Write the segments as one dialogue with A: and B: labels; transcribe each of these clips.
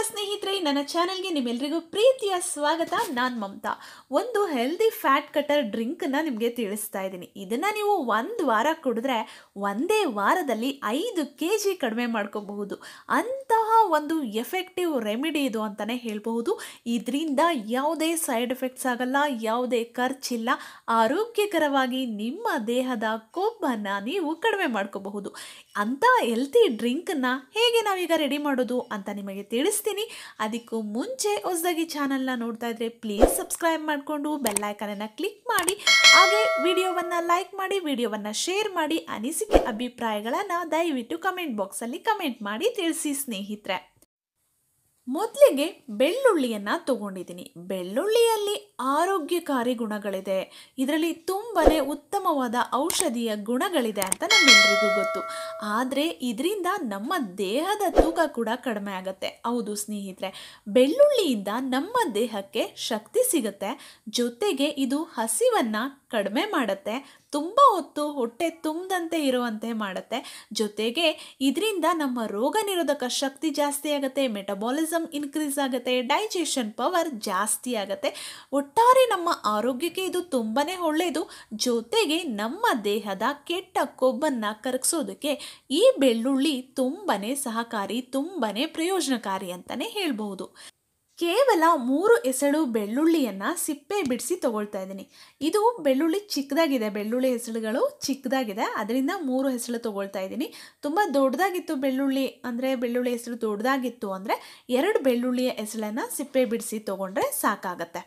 A: listening. ಸ್ನೇಹಿತರೆ, ನನ್ನ ಚಾನಲ್ಗೆ ನಿಮ್ಮೆಲ್ಲರಿಗೂ ಪ್ರೀತಿಯ ಸ್ವಾಗತ. ನಾನು ಮಮತಾ. ಒಂದು ಹೆಲ್ದಿ ಫ್ಯಾಟ್ ಕಟರ್ ಡ್ರಿಂಕನ್ನು ನಿಮಗೆ ತಿಳಿಸ್ತಾ ಇದ್ದೀನಿ. ಇದನ್ನು ನೀವು ಒಂದು ವಾರ ಕುಡಿದ್ರೆ ಒಂದೇ ವಾರದಲ್ಲಿ ಐದು ಕೆ ಜಿ ಕಡಿಮೆ ಮಾಡ್ಕೋಬಹುದು. ಅಂತಹ ಒಂದು ಎಫೆಕ್ಟಿವ್ ರೆಮಿಡಿ ಇದು ಅಂತಲೇ ಹೇಳಬಹುದು. ಇದರಿಂದ ಯಾವುದೇ ಸೈಡ್ ಎಫೆಕ್ಟ್ಸ್ ಆಗಲ್ಲ, ಯಾವುದೇ ಖರ್ಚಿಲ್ಲ ಆರೋಗ್ಯಕರವಾಗಿ ನಿಮ್ಮ ದೇಹದ ಕೊಬ್ಬನ್ನು ನೀವು ಕಡಿಮೆ ಮಾಡ್ಕೋಬಹುದು. ಅಂಥ ಹೆಲ್ತಿ ಡ್ರಿಂಕನ್ನು ಹೇಗೆ ನಾವೀಗ ರೆಡಿ ಮಾಡೋದು ಅಂತ ನಿಮಗೆ ತಿಳಿಸ್ತೀನಿ. ಅದಕ್ಕೂ ಮುಂಚೆ ಹೊಸದಾಗಿ ಚಾನಲ್ನ ನೋಡ್ತಾ ಇದ್ರೆ ಪ್ಲೀಸ್ ಸಬ್ಸ್ಕ್ರೈಬ್ ಮಾಡಿಕೊಂಡು ಬೆಲ್ಲೈಕನನ್ನು ಕ್ಲಿಕ್ ಮಾಡಿ, ಹಾಗೆ ವಿಡಿಯೋವನ್ನು ಲೈಕ್ ಮಾಡಿ, ವಿಡಿಯೋವನ್ನು ಶೇರ್ ಮಾಡಿ, ಅನಿಸಿಕೆ ಅಭಿಪ್ರಾಯಗಳನ್ನು ದಯವಿಟ್ಟು ಕಮೆಂಟ್ ಬಾಕ್ಸಲ್ಲಿ ಕಮೆಂಟ್ ಮಾಡಿ ತಿಳಿಸಿ ಸ್ನೇಹಿತರೆ. ಮೊದಲಿಗೆ ಬೆಳ್ಳುಳ್ಳಿಯನ್ನು ತಗೊಂಡಿದ್ದೀನಿ. ಬೆಳ್ಳುಳ್ಳಿಯಲ್ಲಿ ಆರೋಗ್ಯಕಾರಿ ಗುಣಗಳಿದೆ. ಇದರಲ್ಲಿ ತುಂಬಾ ಉತ್ತಮವಾದ ಔಷಧೀಯ ಗುಣಗಳಿದೆ ಅಂತ ನಮ್ಮೆಲ್ಲರಿಗೂ ಗೊತ್ತು. ಆದರೆ ಇದರಿಂದ ನಮ್ಮ ದೇಹದ ತೂಕ ಕೂಡ ಕಡಿಮೆ ಆಗುತ್ತೆ. ಹೌದು ಸ್ನೇಹಿತರೆ, ಬೆಳ್ಳುಳ್ಳಿಯಿಂದ ನಮ್ಮ ದೇಹಕ್ಕೆ ಶಕ್ತಿ ಸಿಗುತ್ತೆ. ಜೊತೆಗೆ ಇದು ಹಸಿವನ್ನು ಕಡಿಮೆ ಮಾಡುತ್ತೆ. ತುಂಬ ಹೊತ್ತು ಹೊಟ್ಟೆ ತುಂಬದಂತೆ ಇರುವಂತೆ ಮಾಡುತ್ತೆ. ಜೊತೆಗೆ ಇದರಿಂದ ನಮ್ಮ ರೋಗ ನಿರೋಧಕ ಶಕ್ತಿ ಜಾಸ್ತಿ ಆಗುತ್ತೆ ಮೆಟಬಾಲಿಸಮ್ ಇನ್ಕ್ರೀಸ್ ಆಗುತ್ತೆ ಡೈಜೆಷನ್ ಪವರ್ ಜಾಸ್ತಿ ಆಗುತ್ತೆ. ಒಟ್ಟಾರೆ ನಮ್ಮ ಆರೋಗ್ಯಕ್ಕೆ ಇದು ತುಂಬಾ ಒಳ್ಳೆಯದು ಜೊತೆಗೆ ನಮ್ಮ ದೇಹದ ಕೆಟ್ಟ ಕೊಬ್ಬನ್ನು ಕರಗಿಸೋದಕ್ಕೆ ಈ ಬೆಳ್ಳುಳ್ಳಿ ತುಂಬಾ ಸಹಕಾರಿ ತುಂಬಾ ಪ್ರಯೋಜನಕಾರಿ ಅಂತಲೇ ಹೇಳ್ಬಹುದು. ಕೇವಲ ಮೂರು ಎಸಳು ಬೆಳ್ಳುಳ್ಳಿಯನ್ನು ಸಿಪ್ಪೆ ಬಿಡಿಸಿ ತೊಗೊಳ್ತಾ ಇದ್ದೀನಿ. ಇದು ಬೆಳ್ಳುಳ್ಳಿ ಚಿಕ್ಕದಾಗಿದೆ, ಬೆಳ್ಳುಳ್ಳಿ ಹೆಸಳುಗಳು ಚಿಕ್ಕದಾಗಿದೆ, ಅದರಿಂದ ಮೂರು ಹೆಸಳು ತೊಗೊಳ್ತಾ ಇದ್ದೀನಿ. ತುಂಬ ದೊಡ್ಡದಾಗಿತ್ತು ಬೆಳ್ಳುಳ್ಳಿ ಅಂದರೆ, ಬೆಳ್ಳುಳ್ಳಿ ಹೆಸಳು ದೊಡ್ಡದಾಗಿತ್ತು ಅಂದರೆ ಎರಡು ಬೆಳ್ಳುಳ್ಳಿಯ ಹೆಸಳನ್ನು ಸಿಪ್ಪೆ ಬಿಡಿಸಿ ತೊಗೊಂಡ್ರೆ ಸಾಕಾಗತ್ತೆ.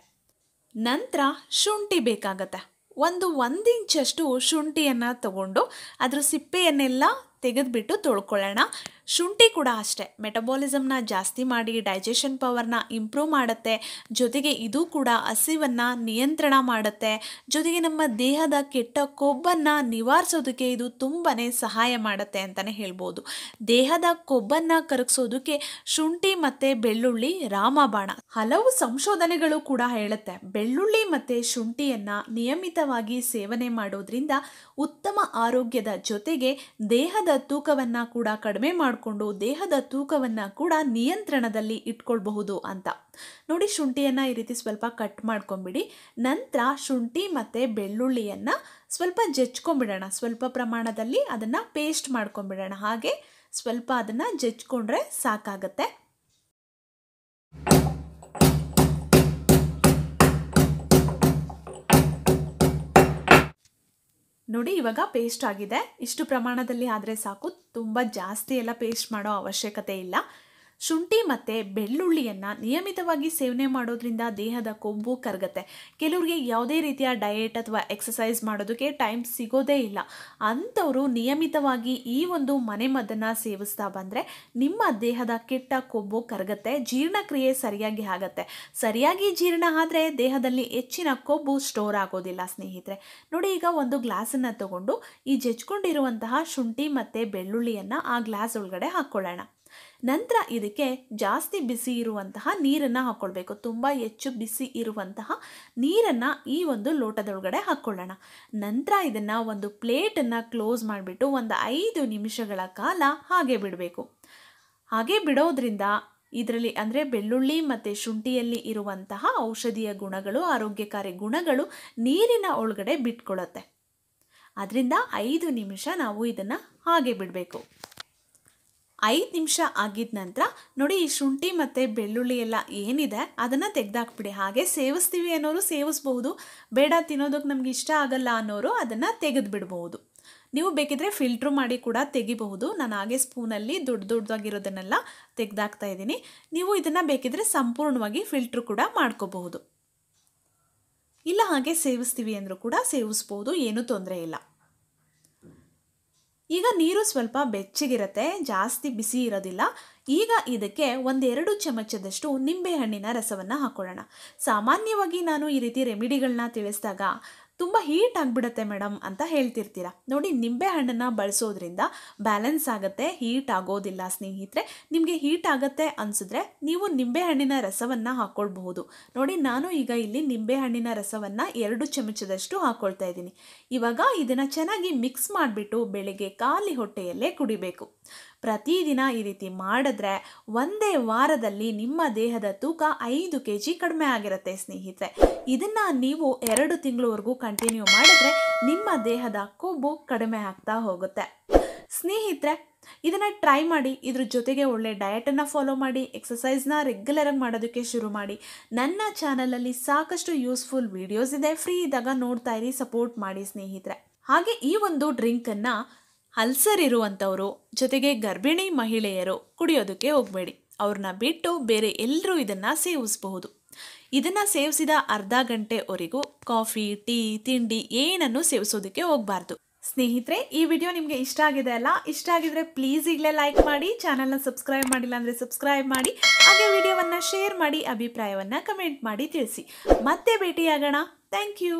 A: ನಂತರ ಶುಂಠಿ ಬೇಕಾಗತ್ತೆ. ಒಂದು ಒಂದು ಇಂಚಷ್ಟು ಶುಂಠಿಯನ್ನು ತಗೊಂಡು ಅದರ ಸಿಪ್ಪೆಯನ್ನೆಲ್ಲ ತೆಗೆದುಬಿಟ್ಟು ತೊಳ್ಕೊಳ್ಳೋಣ. ಶುಂಠಿ ಕೂಡ ಅಷ್ಟೇ. ಮೆಟಬಾಲಿಸಮ್ನ ಜಾಸ್ತಿ ಮಾಡಿ ಡೈಜೆಷನ್ ಪವರ್ನ ಇಂಪ್ರೂವ್ ಮಾಡುತ್ತೆ. ಜೊತೆಗೆ ಇದು ಕೂಡ ಹಸಿವನ್ನು ನಿಯಂತ್ರಣ ಮಾಡುತ್ತೆ. ಜೊತೆಗೆ ನಮ್ಮ ದೇಹದ ಕೆಟ್ಟ ಕೊಬ್ಬನ್ನು ನಿವಾರಿಸೋದಕ್ಕೆ ಇದು ತುಂಬಾ ಸಹಾಯ ಮಾಡುತ್ತೆ ಅಂತಲೇ ಹೇಳ್ಬೋದು. ದೇಹದ ಕೊಬ್ಬನ್ನು ಕರಗಿಸೋದಕ್ಕೆ ಶುಂಠಿ ಮತ್ತು ಬೆಳ್ಳುಳ್ಳಿ ರಾಮಬಾಣ ಹಲವು ಸಂಶೋಧನೆಗಳು ಕೂಡ ಹೇಳುತ್ತೆ. ಬೆಳ್ಳುಳ್ಳಿ ಮತ್ತು ಶುಂಠಿಯನ್ನು ನಿಯಮಿತವಾಗಿ ಸೇವನೆ ಮಾಡೋದ್ರಿಂದ ಉತ್ತಮ ಆರೋಗ್ಯದ ಜೊತೆಗೆ ದೇಹದ ತೂಕವನ್ನು ಕೂಡ ಕಡಿಮೆ ಮಾಡಿಕೊಂಡು ದೇಹದ ತೂಕವನ್ನು ಕೂಡ ನಿಯಂತ್ರಣದಲ್ಲಿ ಇಟ್ಕೊಳ್ಬಹುದು ಅಂತ. ನೋಡಿ ಶುಂಠಿಯನ್ನು ಈ ರೀತಿ ಸ್ವಲ್ಪ ಕಟ್ ಮಾಡ್ಕೊಂಬಿಡಿ. ನಂತರ ಶುಂಠಿ ಮತ್ತು ಬೆಳ್ಳುಳ್ಳಿಯನ್ನು ಸ್ವಲ್ಪ ಜಚ್ಕೊಂಬಿಡೋಣ ಸ್ವಲ್ಪ ಪ್ರಮಾಣದಲ್ಲಿ ಅದನ್ನು ಪೇಸ್ಟ್ ಮಾಡ್ಕೊಂಬಿಡೋಣ. ಹಾಗೆ ಸ್ವಲ್ಪ ಅದನ್ನು ಜಚ್ಕೊಂಡ್ರೆ ಸಾಕಾಗತ್ತೆ. ನೋಡಿ ಇವಾಗ ಪೇಸ್ಟ್ ಆಗಿದೆ. ಇಷ್ಟು ಪ್ರಮಾಣದಲ್ಲಿ ಆದರೆ ಸಾಕು. ತುಂಬ ಜಾಸ್ತಿ ಎಲ್ಲ ಪೇಸ್ಟ್ ಮಾಡೋ ಅವಶ್ಯಕತೆ ಇಲ್ಲ. ಶುಂಠಿ ಮತ್ತು ಬೆಳ್ಳುಳ್ಳಿಯನ್ನು ನಿಯಮಿತವಾಗಿ ಸೇವನೆ ಮಾಡೋದ್ರಿಂದ ದೇಹದ ಕೊಬ್ಬು ಕರಗತ್ತೆ. ಕೆಲವ್ರಿಗೆ ಯಾವುದೇ ರೀತಿಯ ಡಯೆಟ್ ಅಥವಾ ಎಕ್ಸಸೈಸ್ ಮಾಡೋದಕ್ಕೆ ಟೈಮ್ ಸಿಗೋದೇ ಇಲ್ಲ. ಅಂಥವರು ನಿಯಮಿತವಾಗಿ ಈ ಒಂದು ಮನೆಮದ್ದನ್ನು ಸೇವಿಸ್ತಾ ಬಂದರೆ ನಿಮ್ಮ ದೇಹದ ಕೆಟ್ಟ ಕೊಬ್ಬು ಕರಗತ್ತೆ, ಜೀರ್ಣಕ್ರಿಯೆ ಸರಿಯಾಗಿ ಆಗತ್ತೆ. ಸರಿಯಾಗಿ ಜೀರ್ಣ ಆದರೆ ದೇಹದಲ್ಲಿ ಹೆಚ್ಚಿನ ಕೊಬ್ಬು ಸ್ಟೋರ್ ಆಗೋದಿಲ್ಲ ಸ್ನೇಹಿತರೆ. ನೋಡಿ ಈಗ ಒಂದು ಗ್ಲಾಸನ್ನು ತಗೊಂಡು ಈ ಜಜ್ಕೊಂಡಿರುವಂತಹ ಶುಂಠಿ ಮತ್ತು ಬೆಳ್ಳುಳ್ಳಿಯನ್ನು ಆ ಗ್ಲಾಸ್ ಒಳಗಡೆ ಹಾಕ್ಕೊಳ್ಳೋಣ. ನಂತರ ಇದಕ್ಕೆ ಜಾಸ್ತಿ ಬಿಸಿ ಇರುವಂತಹ ನೀರನ್ನು ಹಾಕ್ಕೊಳ್ಬೇಕು ತುಂಬ ಹೆಚ್ಚು ಬಿಸಿ ಇರುವಂತಹ ನೀರನ್ನು ಈ ಒಂದು ಲೋಟದೊಳಗಡೆ ಹಾಕ್ಕೊಳ್ಳೋಣ ನಂತರ ಇದನ್ನು ಒಂದು ಪ್ಲೇಟನ್ನು ಕ್ಲೋಸ್ ಮಾಡಿಬಿಟ್ಟು ಒಂದು ಐದು ನಿಮಿಷಗಳ ಕಾಲ ಹಾಗೆ ಬಿಡಬೇಕು. ಹಾಗೆ ಬಿಡೋದ್ರಿಂದ ಇದರಲ್ಲಿ ಅಂದರೆ ಬೆಳ್ಳುಳ್ಳಿ ಮತ್ತು ಶುಂಠಿಯಲ್ಲಿ ಇರುವಂತಹ ಔಷಧೀಯ ಗುಣಗಳು, ಆರೋಗ್ಯಕಾರಿ ಗುಣಗಳು ನೀರಿನ ಒಳಗಡೆ ಬಿಟ್ಕೊಳ್ಳುತ್ತೆ ಅದರಿಂದ ಐದು ನಿಮಿಷ ನಾವು ಇದನ್ನು ಹಾಗೆ ಬಿಡಬೇಕು. ಐದು ನಿಮಿಷ ಆಗಿದ ನಂತರ ನೋಡಿ ಈ ಶುಂಠಿ ಮತ್ತು ಬೆಳ್ಳುಳ್ಳಿ ಎಲ್ಲ ಏನಿದೆ ಅದನ್ನು ತೆಗೆದಾಕ್ಬಿಡಿ. ಹಾಗೆ ಸೇವಿಸ್ತೀವಿ ಅನ್ನೋರು ಸೇವಿಸ್ಬಹುದು. ಬೇಡ ತಿನ್ನೋದಕ್ಕೆ ನಮ್ಗೆ ಇಷ್ಟ ಆಗಲ್ಲ ಅನ್ನೋರು ಅದನ್ನು ಬಿಡಬಹುದು ನೀವು ಬೇಕಿದ್ರೆ ಫಿಲ್ಟ್ರು ಮಾಡಿ ಕೂಡ ತೆಗಿಬಹುದು. ನಾನು ಹಾಗೆ ಸ್ಪೂನಲ್ಲಿ ದೊಡ್ಡ ದೊಡ್ಡದಾಗಿರೋದನ್ನೆಲ್ಲ ತೆಗೆದಾಕ್ತಾ ಇದ್ದೀನಿ. ನೀವು ಇದನ್ನು ಬೇಕಿದ್ರೆ ಸಂಪೂರ್ಣವಾಗಿ ಫಿಲ್ಟ್ರು ಕೂಡ ಮಾಡ್ಕೋಬಹುದು. ಇಲ್ಲ ಹಾಗೆ ಸೇವಿಸ್ತೀವಿ ಅಂದರೂ ಕೂಡ ಸೇವಿಸ್ಬೋದು ಏನೂ ತೊಂದರೆ ಇಲ್ಲ. ಈಗ ನೀರು ಸ್ವಲ್ಪ ಬೆಚ್ಚಗಿರುತ್ತೆ, ಜಾಸ್ತಿ ಬಿಸಿ ಇರೋದಿಲ್ಲ. ಈಗ ಇದಕ್ಕೆ ಒಂದೆರಡು ಚಮಚದಷ್ಟು ನಿಂಬೆಹಣ್ಣಿನ ರಸವನ್ನು ಹಾಕ್ಕೊಳ್ಳೋಣ ಸಾಮಾನ್ಯವಾಗಿ ನಾನು ಈ ರೀತಿ ರೆಮಿಡಿಗಳನ್ನ ತಿಳಿಸಿದಾಗ ತುಂಬ ಹೀಟ್ ಆಗಿಬಿಡುತ್ತೆ ಮೇಡಮ್ ಅಂತ ಹೇಳ್ತಿರ್ತೀರ. ನೋಡಿ, ನಿಂಬೆ ಹಣ್ಣನ್ನು ಬಳಸೋದ್ರಿಂದ ಬ್ಯಾಲೆನ್ಸ್ ಆಗುತ್ತೆ ಹೀಟ್ ಆಗೋದಿಲ್ಲ ಸ್ನೇಹಿತರೆ. ನಿಮಗೆ ಹೀಟ್ ಆಗುತ್ತೆ ಅನಿಸಿದ್ರೆ ನೀವು ನಿಂಬೆ ಹಣ್ಣಿನ ರಸವನ್ನು ಹಾಕ್ಕೊಳ್ಬಹುದು ನೋಡಿ, ನಾನು ಈಗ ಇಲ್ಲಿ ನಿಂಬೆ ಹಣ್ಣಿನ ರಸವನ್ನು ಎರಡು ಚಮಚದಷ್ಟು ಹಾಕ್ಕೊಳ್ತಾ ಇದ್ದೀನಿ. ಇವಾಗ ಇದನ್ನು ಚೆನ್ನಾಗಿ ಮಿಕ್ಸ್ ಮಾಡಿಬಿಟ್ಟು ಬೆಳಿಗ್ಗೆ ಖಾಲಿ ಹೊಟ್ಟೆಯಲ್ಲೇ ಕುಡಿಬೇಕು. ಪ್ರತಿದಿನ ಈ ರೀತಿ ಮಾಡಿದ್ರೆ ಒಂದೇ ವಾರದಲ್ಲಿ ನಿಮ್ಮ ದೇಹದ ತೂಕ ಐದು ಕೆ ಜಿ ಕಡಿಮೆ ಆಗಿರುತ್ತೆ ಸ್ನೇಹಿತರೆ. ಇದನ್ನು ನೀವು ಎರಡು ತಿಂಗಳವರೆಗೂ ಕಂಟಿನ್ಯೂ ಮಾಡಿದ್ರೆ ನಿಮ್ಮ ದೇಹದ ಕೊಬ್ಬು ಕಡಿಮೆ ಆಗ್ತಾ ಹೋಗುತ್ತೆ. ಸ್ನೇಹಿತರೆ, ಇದನ್ನು ಟ್ರೈ ಮಾಡಿ, ಇದ್ರ ಜೊತೆಗೆ ಒಳ್ಳೆ ಡಯಟನ್ನು ಫಾಲೋ ಮಾಡಿ ಎಕ್ಸಸೈಸ್ನ ರೆಗ್ಯುಲರಾಗಿ ಮಾಡೋದಕ್ಕೆ ಶುರು ಮಾಡಿ. ನನ್ನ ಚಾನಲಲ್ಲಿ ಸಾಕಷ್ಟು ಯೂಸ್ಫುಲ್ ವಿಡಿಯೋಸ್ ಇದೆ ಫ್ರೀ ಇದ್ದಾಗ ನೋಡ್ತಾ ಇರಿ ಸಪೋರ್ಟ್ ಮಾಡಿ ಸ್ನೇಹಿತರೆ. ಹಾಗೆ ಈ ಒಂದು ಡ್ರಿಂಕನ್ನು ಅಲ್ಸರ್ ಇರುವಂಥವರು, ಜೊತೆಗೆ ಗರ್ಭಿಣಿ ಮಹಿಳೆಯರು ಕುಡಿಯೋದಕ್ಕೆ ಹೋಗಬೇಡಿ. ಅವ್ರನ್ನ ಬಿಟ್ಟು ಬೇರೆ ಎಲ್ಲರೂ ಇದನ್ನು ಸೇವಿಸಬಹುದು. ಇದನ್ನು ಸೇವಿಸಿದ ಅರ್ಧ ಗಂಟೆವರೆಗೂ ಕಾಫಿ, ಟೀ, ತಿಂಡಿ ಏನನ್ನು ಸೇವಿಸೋದಕ್ಕೆ ಹೋಗಬಾರ್ದು. ಸ್ನೇಹಿತರೆ, ಈ ವಿಡಿಯೋ ನಿಮಗೆ ಇಷ್ಟ ಆಗಿದೆ ಅಲ್ಲ? ಇಷ್ಟ ಆಗಿದ್ರೆ ಪ್ಲೀಸ್ ಈಗಲೇ ಲೈಕ್ ಮಾಡಿ ಚಾನಲ್ನ ಸಬ್ಸ್ಕ್ರೈಬ್ ಮಾಡಿಲ್ಲ ಅಂದರೆ ಸಬ್ಸ್ಕ್ರೈಬ್ ಮಾಡಿ, ಹಾಗೆ ವಿಡಿಯೋವನ್ನು ಶೇರ್ ಮಾಡಿ, ಅಭಿಪ್ರಾಯವನ್ನು ಕಮೆಂಟ್ ಮಾಡಿ ತಿಳಿಸಿ. ಮತ್ತೆ ಭೇಟಿಯಾಗೋಣ. Thank you